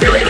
do it.